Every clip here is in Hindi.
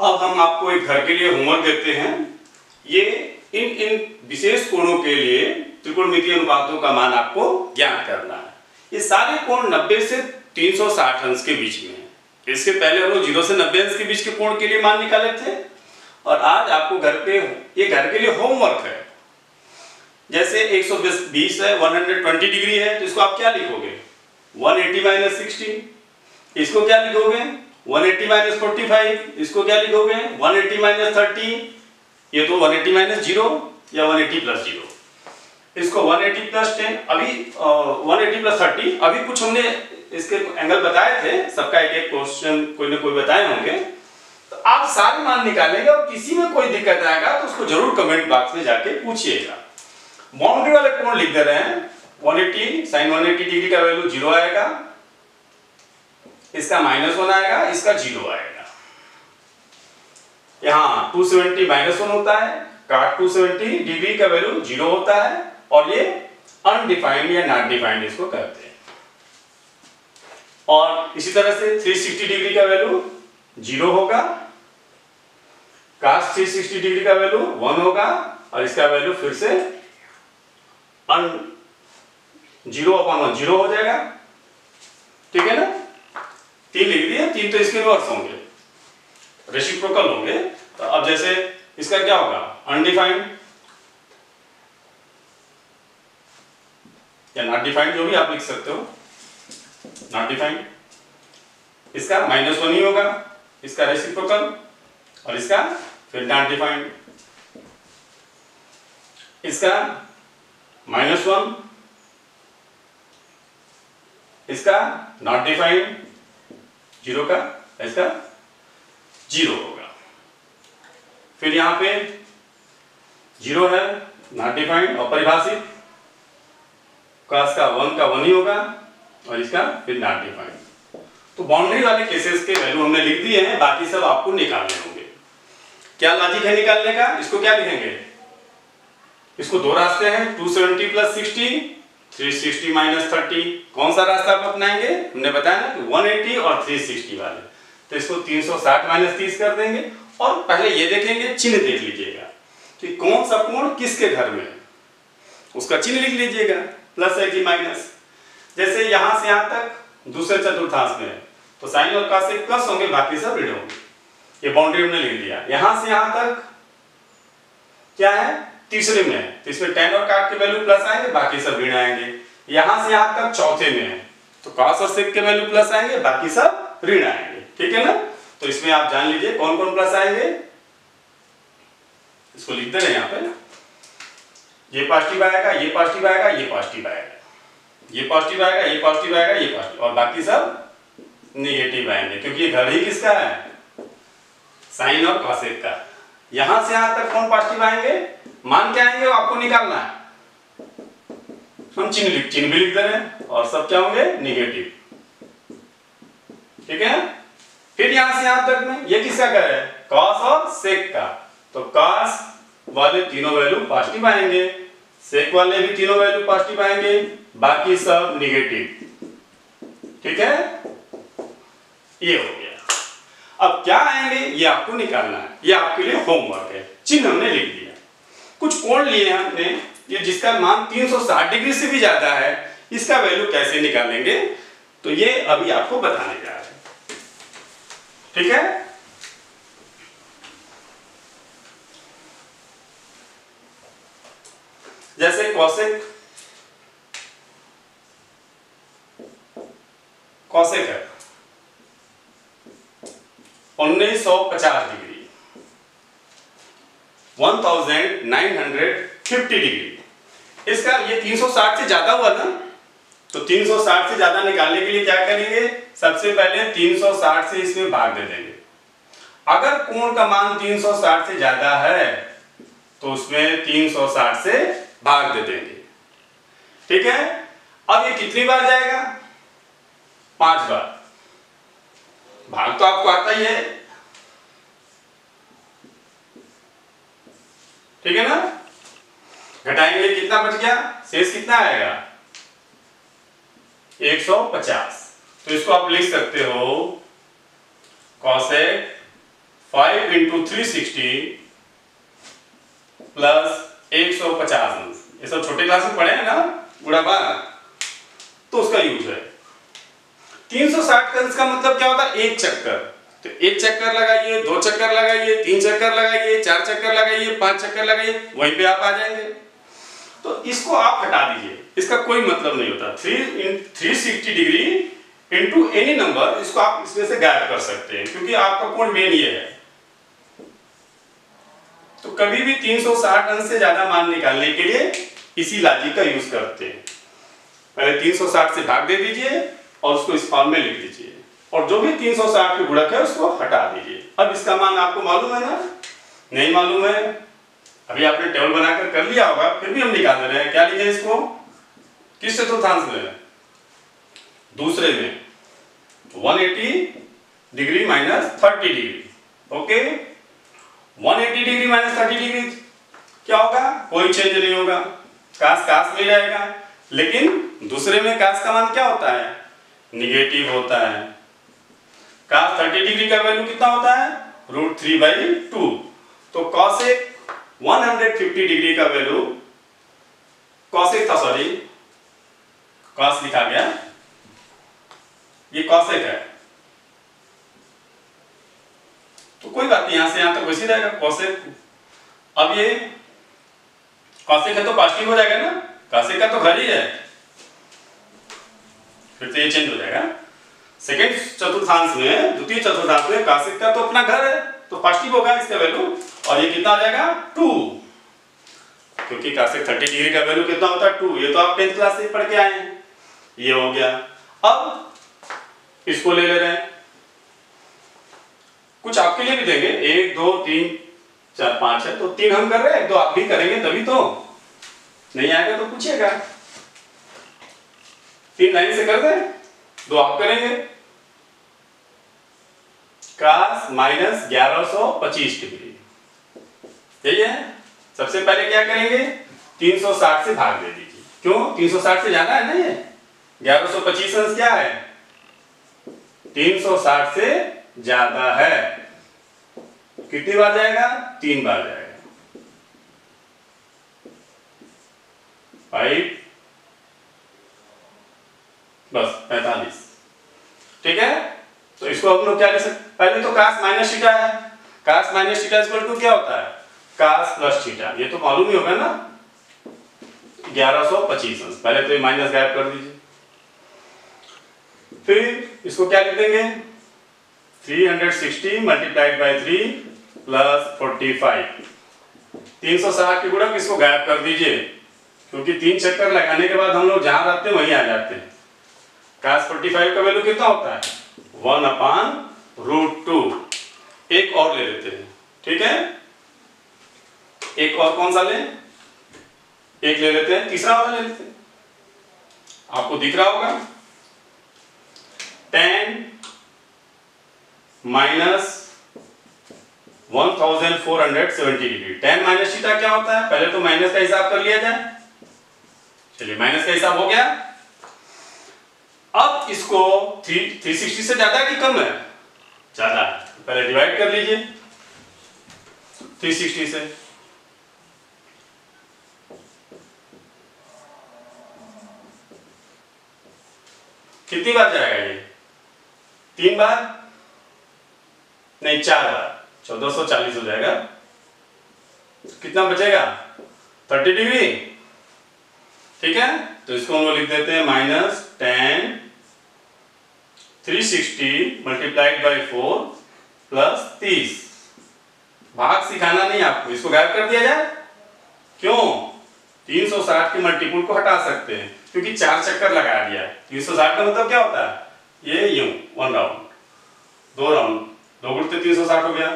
अब हम आपको एक घर के लिए होमवर्क देते हैं। ये इन इन विशेष कोणों के लिए त्रिकोणमितीय अनुपातों का मान आपको ज्ञात करना है। ये सारे कोण 90 से 360 अंश के बीच में है। इसके पहले हम लोग ज़ीरो से 90 अंश के बीच के कोण के लिए मान निकाले थे। और आज आपको घर पे, ये घर के लिए होमवर्क है। जैसे 120 है 120 डिग्री है तो इसको आप क्या लिखोगे? 180 माइनस सिक्सटीन इसको क्या लिखोगे? 180 माइनस फोर्टी इसको क्या लिखोगे? 180 माइनस थर्टी, ये तो 180 माइनस ज़ीरो या 180 प्लस ज़ीरो। इसको 180 प्लस टेन, अभी वन एटी प्लस थर्टी, अभी कुछ हमने इसके एंगल बताए थे, सबका एक एक क्वेश्चन कोई ना कोई बताए होंगे। तो आप सारे मान निकालेंगे और किसी में कोई दिक्कत आएगा तो उसको ज़रूर कमेंट बॉक्स में जाके पूछिएगा। बाउंड्री वाले कोण लिख दे रहे हैं। 180 साइन 180 डिग्री का वैल्यू ज़ीरो आएगा। इसका माइनस वन आएगा, इसका ज़ीरो आएगा। यहाँ 270 माइनस वन होता है काट 270 डिग्री का वैल्यू ज़ीरो होता है, और ये अनडिफाइंड या नॉट डिफाइंड इसको कहते हैं। और इसी तरह से 360 डिग्री का वैल्यू ज़ीरो होगा कास्ट 360 डिग्री का वैल्यू वन होगा, और इसका वैल्यू फिर से अन ज़ीरो अपॉन वन ज़ीरो हो जाएगा। ठीक है ना? तीन लिख दिए, तीन तो इसके रिवर्स होंगे। रेसिप्रोकल होंगे। तो अब जैसे इसका क्या होगा? अनडिफाइंड या नॉट डिफाइंड जो भी आप लिख सकते हो। नॉट डिफाइंड इसका माइनस वन ही होगा। इसका रेसिप्रोकल और इसका फिर नॉट डिफाइंड इसका माइनस वन इसका नॉट डिफाइंड ज़ीरो का, इसका? ज़ीरो होगा। फिर यहाँ पे ज़ीरो है नॉट डिफाइंड और परिभाषित कास का वन का वन ही होगा, और इसका फिर नॉट डिफाइंड तो बाउंड्री वाले केसेस के वैल्यू हमने लिख दिए हैं, बाकी सब आपको निकालने होंगे। क्या लॉजिक है निकालने का? इसको क्या लिखेंगे? इसको दो रास्ते हैं 270 प्लस 60 360 माइनस थर्टी कौन सा रास्ता आप अपनाएँगे? हमने बताया ना कि 180 और 360 वाले। तो इसको 360 माइनस तीस कर देंगे। और पहले ये देखेंगे, चिन्ह देख लीजिएगा कि कौन सा कोण किसके घर में है। उसका चिन्ह लिख लीजिएगा प्लस है कि माइनस जैसे यहाँ से यहाँ तक दूसरे चतुर्थांश में तो साइन और का से प्लस होंगे, बाकी सब ऋण होंगे। ये बाउंड्री हमने लिख दिया। यहाँ से यहाँ तक क्या है? तीसरे में है। तो इसमें टेन और काट के वैल्यू प्लस आएँगे, बाकी सब ऋण आएँगे। यहाँ से यहाँ तक चौथे में है। तो कॉस और सेक के वैल्यू प्लस आएँगे, बाकी सब ऋण आएँगे। ठीक है ना? तो इसमें आप जान लीजिए कौन कौन प्लस आएँगे। इसको लिख दे यहाँ पे। ये पॉजिटिव आएगा, ये पॉजिटिव आएगा, ये पॉजिटिव आएगा। ये पॉजिटिव आएगा, ये पॉजिटिव आएगा, ये पॉजिटिव और बाकी सब निगेटिव आएँगे, क्योंकि ये घर ही किसका है? साइन और कॉसेक का। यहाँ से यहाँ तक कौन पॉजिटिव आएँगे? मान क्या आएँगे, आपको निकालना है। हम चिन्ह लिख, चिन्ह भी लिख दे रहे हैं, और सब क्या होंगे? निगेटिव ठीक है? फिर यहाँ से यहाँ तक में ये किसका कर है? कॉस और सेक का। तो कॉस वाले तीनों वैल्यू पॉजिटिव आएँगे सेक वाले भी तीनों वैल्यू पॉजिटिव आएँगे, बाकी सब निगेटिव ठीक है? ये हो गया। अब क्या आएँगे? ये आपको निकालना है। ये आपके लिए होमवर्क है। चिन्ह हमने लिख दिया कुछ कोण लिए हमने, ये जिसका मान 360 डिग्री से भी ज़्यादा है, इसका वैल्यू कैसे निकालेंगे? तो ये अभी आपको बताने जा रहे हैं। ठीक है? जैसे कौशिक कौशिक है। 1950 डिग्री। 1950 डिग्री। इसका ये 360 से ज़्यादा हुआ ना तो 360 से ज़्यादा निकालने के लिए क्या करेंगे? सबसे पहले 360 से इसमें भाग दे देंगे। अगर कोण का मान 360 से ज़्यादा है तो उसमें 360 से भाग दे देंगे। ठीक है? अब ये कितनी बार जाएगा? पाँच बार। भाग तो आपको आता ही है। ठीक है ना? घटाएँगे कितना बच गया? शेष कितना आएगा? 150 तो इसको आप लिख सकते हो cosec five into three sixty plus एक सौ पचास। ये सब छोटे क्लास में पढ़े हैं ना? बुढ़ापा तो उसका यूज़ है। 360 का मतलब क्या होता है? एक चक्कर। तो एक चक्कर लगाइए, दो चक्कर लगाइए, तीन चक्कर लगाइए, चार चक्कर लगाइए, पाँच चक्कर लगाइए, वहीं पे आप आ जाएँगे। तो इसको आप हटा दीजिए। इसका कोई मतलब नहीं होता। Three in three sixty degree into any number इसको आप इसमें से गायब कर सकते हैं, क्योंकि आपका कोण मेन ये है। तो कभी भी 360 अंश से ज़्यादा मान निकालने के लिए इसी लॉजिक का यूज़ करते हैं। पहले 360 से भाग दे दीजिए और उसको इस फॉर्म में लिख दीजिए। और जो भी 360 के गुणक है, उसको हटा दीजिए। अब इसका मान आपको मालूम है ना? नहीं मालूम है? अभी आपने टेबल बनाकर कर लिया होगा, फिर भी हम निकाल रहे हैं। क्या लिखे इसको? किस चतुर्थांश में दूसरे में। 180 degree minus 30 degree. Okay? 180 degree minus 30 degree. क्या होगा? कोई चेंज नहीं होगा। कास कास में जाएगा लेकिन दूसरे में कास का मान क्या होता है? निगेटिव होता है। 30 डिग्री का वैल्यू कितना होता है? रूट थ्री बाई टू तो कॉसेक 150 डिग्री का वैल्यू कॉसेक था सॉरी कॉस लिखा गया। ये कॉसेक है। तो कोई बात नहीं, यहाँ से यहाँ तक तो वैसे रहेगा कॉसेक अब ये कॉसेक है तो पॉजिटिव हो जाएगा ना? कॉसेक का तो घर ही है। फिर तो ये चेंज हो जाएगा। सेकेंड चतुर्थांश में, द्वितीय चतुर्थांश में कॉसेक का तो अपना घर है तो पॉजिटिव होगा इसका वैल्यू और ये कितना आ जाएगा? टू क्योंकि कॉसेक थर्टी डिग्री का वैल्यू कितना होता है? टू ये तो आप टेंथ क्लास से पढ़ के आए हैं। ये हो गया। अब इसको ले ले रहे हैं। कुछ आपके लिए भी देंगे। एक, दो, तीन, चार, पाँच है तो तीन हम कर रहे हैं। दो आप भी करेंगे, तभी तो। नहीं आएगा तो पूछिएगा। तीन लाइन से कर दें। दो आप करेंगे। कास माइनस ग्यारह सौ पच्चीस डिग्री। यही है? सबसे पहले क्या करेंगे? 360 से भाग दे दीजिए। क्यों? 360 से ज़्यादा है ना ये? ग्यारह सौ पच्चीस अंश क्या है? 360 से ज़्यादा है। कितनी बार जाएगा? तीन बार जाएगा। फाइव बस, पैतालीस। ठीक है? तो इसको हम लोग क्या ले सकते पहले तो कास माइनस थीटा है। Cos minus theta equal to क्या होता है? कास प्लस थीटा ये तो मालूम ही होगा ना। 1125 अंश। पहले तो ये माइनस गायब कर दीजिए। फिर इसको क्या लिख देंगे? 360 मल्टीप्लाइड बाय 3 प्लस 45 360 के गुणक इसको गायब कर दीजिए। क्योंकि तीन चक्कर लगाने के बाद हम लोग जहाँ रहते हैं, वहीं आ जाते हैं। कास 45 का वैल्यू कितना होता है? वन अपान रूट टू एक और ले लेते हैं। ठीक है? एक और कौन सा ले? एक ले लेते हैं। तीसरा वाला ले लेते हैं। आपको दिख रहा होगा? Tan minus one thousand four hundred seventy degree. Tan minus theta क्या होता है? पहले तो माइनस का हिसाब कर लिया जाए। चलिए, माइनस का हिसाब हो गया। अब इसको थ्री थ्री सिक्सटी से ज़्यादा कि कम है। ज़्यादा। है पहले डिवाइड कर लीजिए। थ्री सिक्सटी से। कितनी बार जाएगा ये? तीन बार? नहीं, चार बार। चौदह सौ चालीस हो जाएगा। कितना बचेगा? थर्टी डिग्री ठीक है? तो इसको हम लोग लिख देते हैं minus tan three sixty multiplied by four plus तीस भाग सिखाना नहीं आपको, इसको गायब कर दिया जाए? क्यों? 360 के मल्टीपुल को हटा सकते हैं, क्योंकि चार चक्कर लगा दिया है। तीन सौ साठ का मतलब क्या होता है? ये यूँ वन राउंड दो राउंड दो गुड़ते तीन सौ साठ हो गया,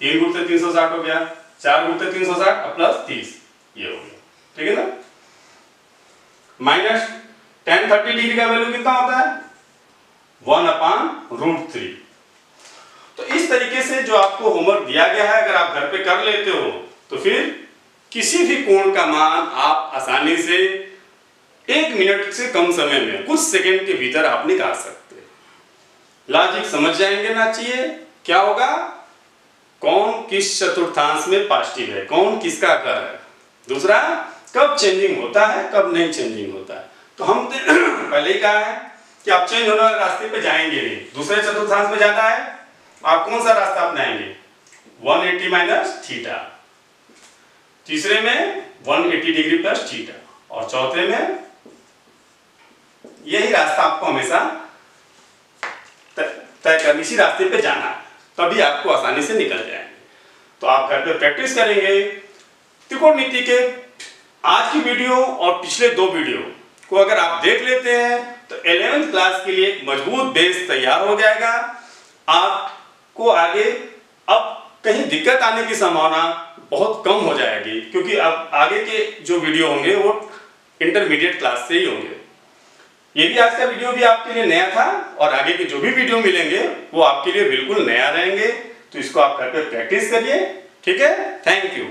तीन गुड़ते तीन सौ साठ हो गया, चार गुड़ते तीन सौ साठ प्लस तीस ये हो गया। ठीक है ना? माइनस टेन थर्टी डिग्री का वैल्यू कितना होता है? One upon root three. तो इस तरीके से जो आपको होमवर्क दिया गया है, अगर आप घर पे कर लेते हो तो फिर किसी भी कोण का मान आप आसानी से एक मिनट से कम समय में, कुछ सेकंड के भीतर आप निकाल सकते लॉजिक समझ जाएँगे ना चाहिए? क्या होगा? कौन किस चतुर्थांश में पॉजिटिव है? कौन किसका कर है? दूसरा, कब चेंजिंग होता है, कब नहीं चेंजिंग होता है? तो हम पहले ही कहा है कि आप चेंज होने वाले रास्ते पे जाएँगे नहीं। दूसरे चतुर्थांश में जाना है, आप कौन सा रास्ता अपनाएँगे? 180 एट्टी माइनस थीटा तीसरे में 180 डिग्री प्लस थीटा और चौथे में यही रास्ता आपको हमेशा तय कर इसी रास्ते पे जाना तभी आपको आसानी से निकल जाएँगे। तो आप घर पे प्रैक्टिस करेंगे। त्रिकोण नीति के आज की वीडियो और पिछले दो वीडियो को अगर आप देख लेते हैं तो एलेवेंथ क्लास के लिए मज़बूत बेस तैयार हो जाएगा। आपको आगे अब कहीं दिक्कत आने की संभावना बहुत कम हो जाएगी, क्योंकि अब आगे के जो वीडियो होंगे वो इंटरमीडिएट क्लास से ही होंगे। ये भी आज का वीडियो भी आपके लिए नया था और आगे के जो भी वीडियो मिलेंगे वो आपके लिए बिल्कुल नया रहेंगे। तो इसको आप घर पे प्रैक्टिस करिए, ठीक है? Thank you